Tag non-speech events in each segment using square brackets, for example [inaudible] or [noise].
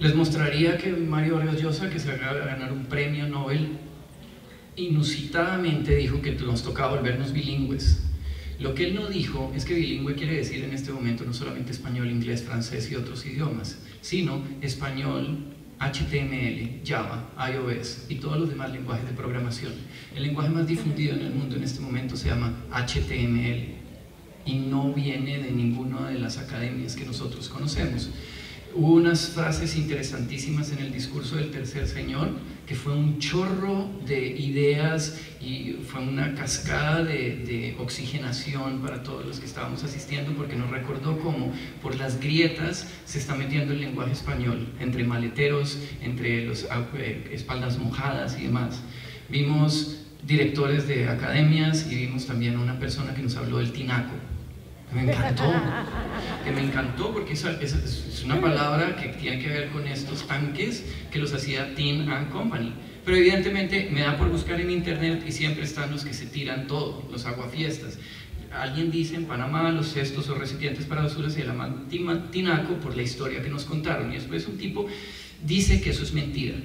Les mostraría que Mario Vargas Llosa, que se acaba de ganar un premio Nobel, inusitadamente dijo que nos tocaba volvernos bilingües. Lo que él no dijo es que bilingüe quiere decir en este momento no solamente español, inglés, francés y otros idiomas, sino español, HTML, Java, iOS y todos los demás lenguajes de programación. El lenguaje más difundido en el mundo en este momento se llama HTML y no viene de ninguna de las academias que nosotros conocemos. Hubo unas frases interesantísimas en el discurso del tercer señor, que fue un chorro de ideas y fue una cascada de, oxigenación para todos los que estábamos asistiendo, porque nos recordó cómo por las grietas se está metiendo el lenguaje español, entre maleteros, entre las eh, espaldas mojadas y demás. Vimos directores de academias y vimos también a una persona que nos habló del tinaco, me encantó, que me encantó porque es, es, una palabra que tiene que ver con estos tanques que los hacía Team and Company. Pero evidentemente me da por buscar en internet y siempre están los que se tiran todo, los aguafiestas. Alguien dice en Panamá los cestos o recipientes para basura se llaman tinaco por la historia que nos contaron. Y después un tipo dice que eso es mentira.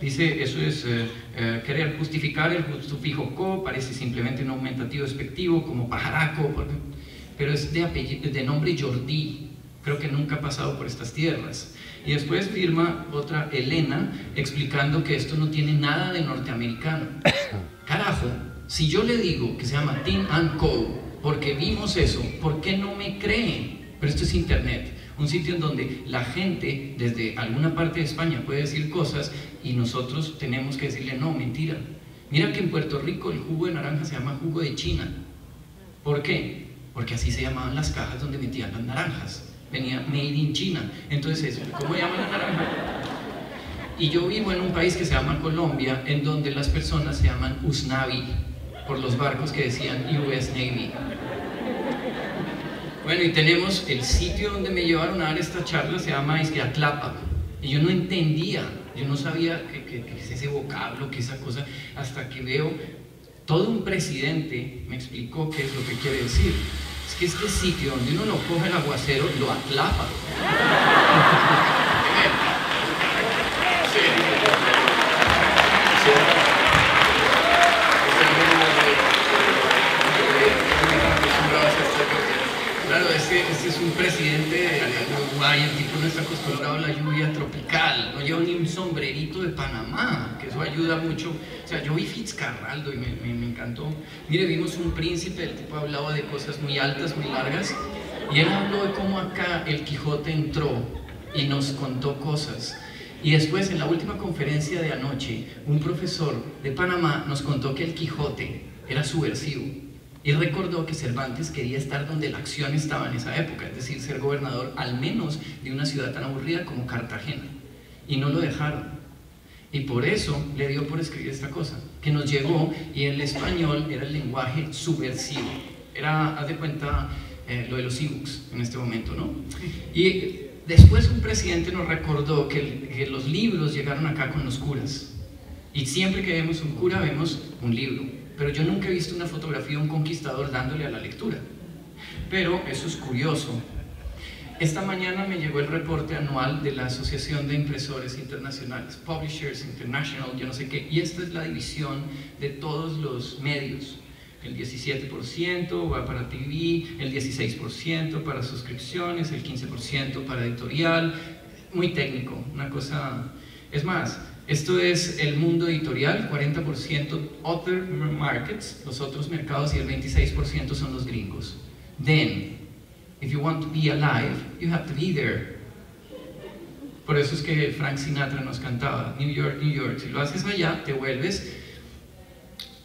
Dice, eso es eh, eh, querer justificar el sufijo co, parece simplemente un aumentativo despectivo como pajaraco pero es de, apellido, de nombre Jordi, creo que nunca ha pasado por estas tierras. Y después firma otra Elena explicando que esto no tiene nada de norteamericano. [laughs] Carajo, si yo le digo que se llama Team and Co, porque vimos eso, ¿por qué no me creen? Pero esto es internet, un sitio en donde la gente desde alguna parte de España puede decir cosas y nosotros tenemos que decirle no, mentira. Mira que en Puerto Rico el jugo de naranja se llama jugo de China. ¿Por qué? Porque así se llamaban las cajas donde metían las naranjas. Venía Made in China. Entonces, ¿cómo llaman la naranja? Y yo vivo en un país que se llama Colombia, en donde las personas se llaman USNAVI, por los barcos que decían US Navy. Bueno, y tenemos el sitio donde me llevaron a dar esta charla, se llama Atlapa. Y yo no entendía, yo no sabía qué es ese vocablo, qué es esa cosa, hasta que veo todo un presidente me explicó qué es lo que quiere decir. Es que este sitio donde uno lo coge el aguacero lo atlapa. Claro, este, es un presidente de Uruguay, el tipo no está acostumbrado a la lluvia tropical, no lleva ni un sombrerito de Panamá, que eso ayuda mucho. O sea, yo vi Fitzcarraldo y me, me, encantó. Mire, vimos un príncipe, el tipo hablaba de cosas muy altas, muy largas, y él habló de cómo acá el Quijote entró y nos contó cosas. Y después, en la última conferencia de anoche, un profesor de Panamá nos contó que el Quijote era subversivo y recordó que Cervantes quería estar donde la acción estaba en esa época, es decir, ser gobernador al menos de una ciudad tan aburrida como Cartagena. Y no lo dejaron. Y por eso le dio por escribir esta cosa, que nos llegó y el español era el lenguaje subversivo. Era, haz de cuenta, eh, lo de los ebooks en este momento, ¿no? Y después un presidente nos recordó que, que los libros llegaron acá con los curas. Y siempre que vemos un cura vemos un libro pero yo nunca he visto una fotografía de un conquistador dándole a la lectura. Pero eso es curioso. Esta mañana me llegó el reporte anual de la Asociación de Impresores Internacionales, Publishers International, yo no sé qué, y esta es la división de todos los medios. El 17% va para TV, el 16% para suscripciones, el 15% para editorial, muy técnico, una cosa... Es más, esto es el mundo editorial, 40% other markets, los otros mercados, y el 26% son los gringos. Then, if you want to be alive, you have to be there. Por eso es que Frank Sinatra nos cantaba, New York, New York. Si lo haces allá, te vuelves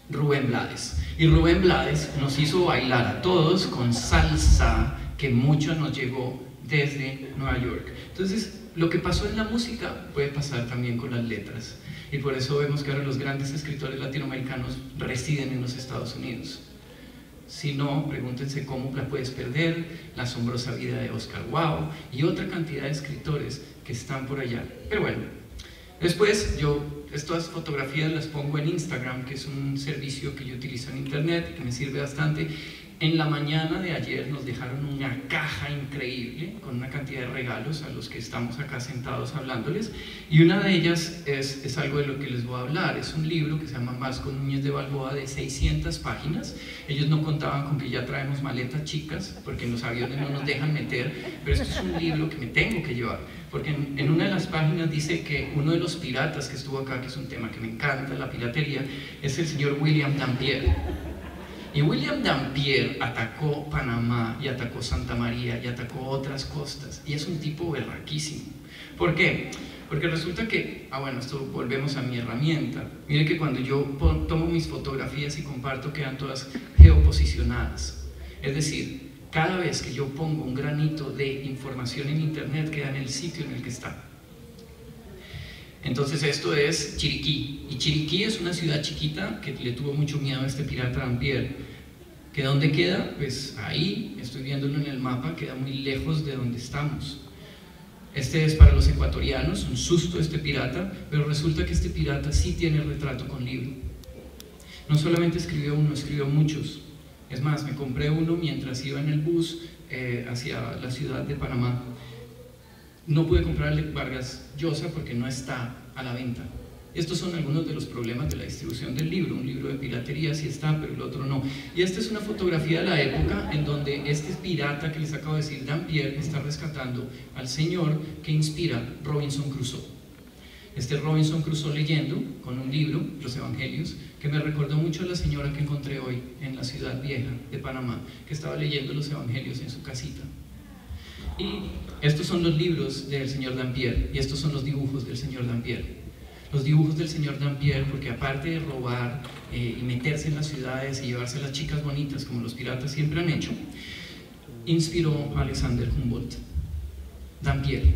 Rubén Blades. Y Rubén Blades nos hizo bailar a todos con salsa que mucho nos llegó desde Nueva York. Entonces, lo que pasó en la música puede pasar también con las letras. Y por eso vemos que ahora los grandes escritores latinoamericanos residen en los Estados Unidos. Si no, pregúntense cómo la puedes perder, la asombrosa vida de Oscar Wilde y otra cantidad de escritores que están por allá. Pero bueno, después yo estas fotografías las pongo en Instagram, que es un servicio que yo utilizo en internet y que me sirve bastante. En la mañana de ayer nos dejaron una caja increíble con una cantidad de regalos a los que estamos acá sentados hablándoles y una de ellas es, es algo de lo que les voy a hablar. Es un libro que se llama Vasco Núñez de Balboa de 600 páginas. Ellos no contaban con que ya traemos maletas chicas porque en los aviones no nos dejan meter, pero esto es un libro que me tengo que llevar porque en, en una de las páginas dice que uno de los piratas que estuvo acá, que es un tema que me encanta, la piratería, es el señor William Dampier. Y William Dampier atacó Panamá y atacó Santa María y atacó otras costas. Y es un tipo berraquísimo. ¿Por qué? Porque resulta que, ah bueno, esto volvemos a mi herramienta. Mire que cuando yo tomo mis fotografías y comparto quedan todas geoposicionadas. Es decir, cada vez que yo pongo un granito de información en internet queda en el sitio en el que está. Entonces esto es Chiriquí. Y Chiriquí es una ciudad chiquita que le tuvo mucho miedo a este pirata Dampier. ¿Que dónde queda? Pues ahí, estoy viéndolo en el mapa, queda muy lejos de donde estamos. Este es para los ecuatorianos, un susto este pirata, pero resulta que este pirata sí tiene retrato con libro. No solamente escribió uno, escribió muchos. Es más, me compré uno mientras iba en el bus eh, hacia la ciudad de Panamá no pude comprarle Vargas Llosa porque no está a la venta. Estos son algunos de los problemas de la distribución del libro. Un libro de piratería sí está, pero el otro no. Y esta es una fotografía de la época en donde este pirata que les acabo de decir, Dampier, está rescatando al señor que inspira Robinson Crusoe. Este Robinson Crusoe leyendo con un libro, Los Evangelios, que me recordó mucho a la señora que encontré hoy en la ciudad vieja de Panamá, que estaba leyendo los Evangelios en su casita. Estos son los libros del señor Dampier y estos son los dibujos del señor Dampier. Los dibujos del señor Dampier, porque aparte de robar eh, y meterse en las ciudades y llevarse las chicas bonitas como los piratas siempre han hecho, inspiró a Alexander Humboldt, Dampier.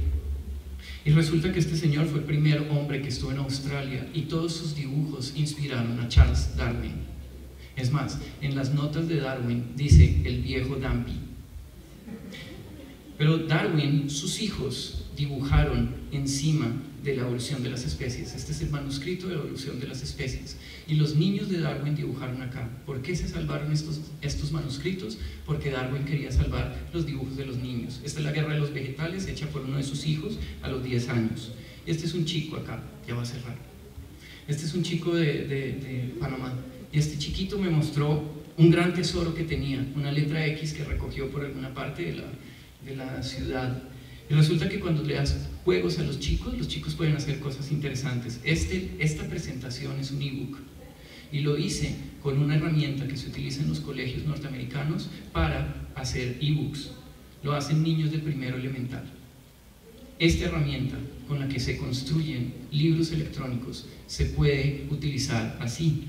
Y resulta que este señor fue el primer hombre que estuvo en Australia y todos sus dibujos inspiraron a Charles Darwin. Es más, en las notas de Darwin dice el viejo Dampy. Pero Darwin, sus hijos, dibujaron encima de la evolución de las especies. Este es el manuscrito de la evolución de las especies. Y los niños de Darwin dibujaron acá. ¿Por qué se salvaron estos, estos manuscritos? Porque Darwin quería salvar los dibujos de los niños. Esta es la guerra de los vegetales hecha por uno de sus hijos a los 10 años. Este es un chico acá, ya va a cerrar. Este es un chico de, de Panamá. Y este chiquito me mostró un gran tesoro que tenía, una letra X que recogió por alguna parte de la, de la ciudad. Y resulta que cuando le das juegos a los chicos, los chicos pueden hacer cosas interesantes. Este, esta presentación es un ebook y lo hice con una herramienta que se utiliza en los colegios norteamericanos para hacer ebooks. Lo hacen niños de primero elemental. Esta herramienta con la que se construyen libros electrónicos se puede utilizar así.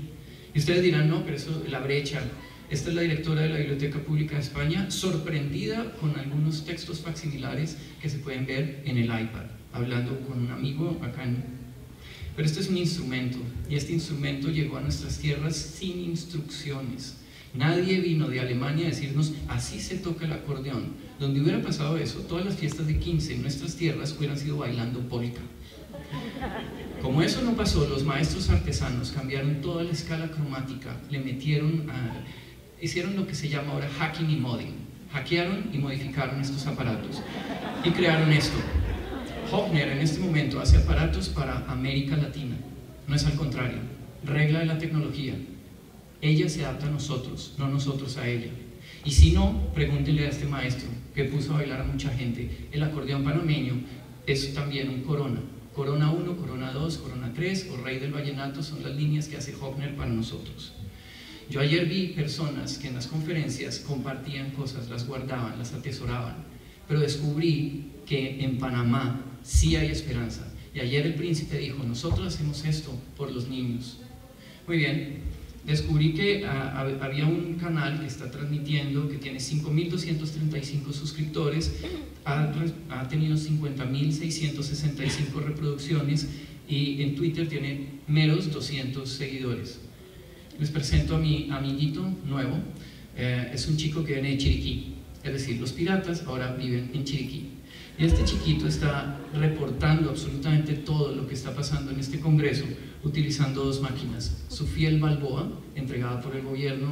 Y ustedes dirán, no, pero eso, la brecha, esta es la directora de la Biblioteca Pública de España, sorprendida con algunos textos facsimilares que se pueden ver en el iPad, hablando con un amigo acá en... Pero este es un instrumento, y este instrumento llegó a nuestras tierras sin instrucciones. Nadie vino de Alemania a decirnos, así se toca el acordeón. Donde hubiera pasado eso, todas las fiestas de 15 en nuestras tierras hubieran sido bailando polka. Como eso no pasó, los maestros artesanos cambiaron toda la escala cromática, le metieron a hicieron lo que se llama ahora hacking y modding. Hackearon y modificaron estos aparatos y crearon esto. Hoffner en este momento hace aparatos para América Latina, no es al contrario, regla de la tecnología. Ella se adapta a nosotros, no nosotros a ella. Y si no, pregúntenle a este maestro que puso a bailar a mucha gente. El acordeón panameño es también un corona. Corona 1, Corona 2, Corona 3 o Rey del Vallenato son las líneas que hace Hoffner para nosotros. Yo ayer vi personas que en las conferencias compartían cosas, las guardaban, las atesoraban, pero descubrí que en Panamá sí hay esperanza. Y ayer el príncipe dijo, nosotros hacemos esto por los niños. Muy bien, descubrí que ah, había un canal que está transmitiendo, que tiene 5.235 suscriptores, ha, ha tenido 50.665 reproducciones y en Twitter tiene meros 200 seguidores. Les presento a mi amiguito nuevo, eh, es un chico que viene de Chiriquí, es decir, los piratas ahora viven en Chiriquí. Y este chiquito está reportando absolutamente todo lo que está pasando en este congreso utilizando dos máquinas, su fiel Balboa, entregada por el gobierno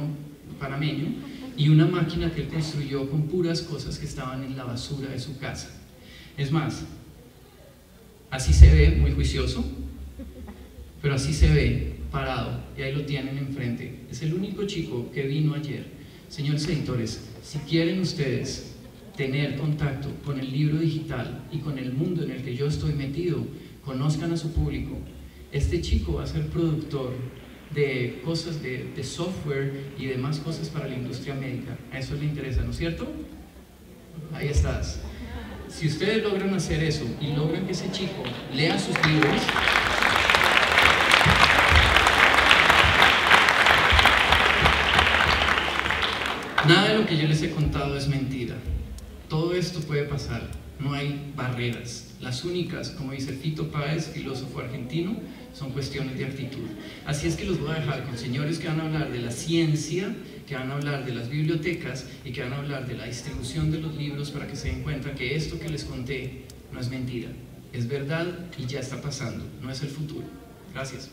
panameño, y una máquina que él construyó con puras cosas que estaban en la basura de su casa. Es más, así se ve muy juicioso, pero así se ve parado y ahí lo tienen enfrente. Es el único chico que vino ayer. Señores editores, si quieren ustedes tener contacto con el libro digital y con el mundo en el que yo estoy metido, conozcan a su público. Este chico va a ser productor de cosas de, de, software y demás cosas para la industria médica. A eso le interesa, ¿no es cierto? Ahí estás. Si ustedes logran hacer eso y logran que ese chico lea sus libros, nada de lo que yo les he contado es mentira. Todo esto puede pasar, no hay barreras. Las únicas, como dice Tito Páez, filósofo argentino, son cuestiones de actitud. Así es que los voy a dejar con señores que van a hablar de la ciencia, que van a hablar de las bibliotecas y que van a hablar de la distribución de los libros para que se den cuenta que esto que les conté no es mentira, es verdad y ya está pasando, no es el futuro. Gracias.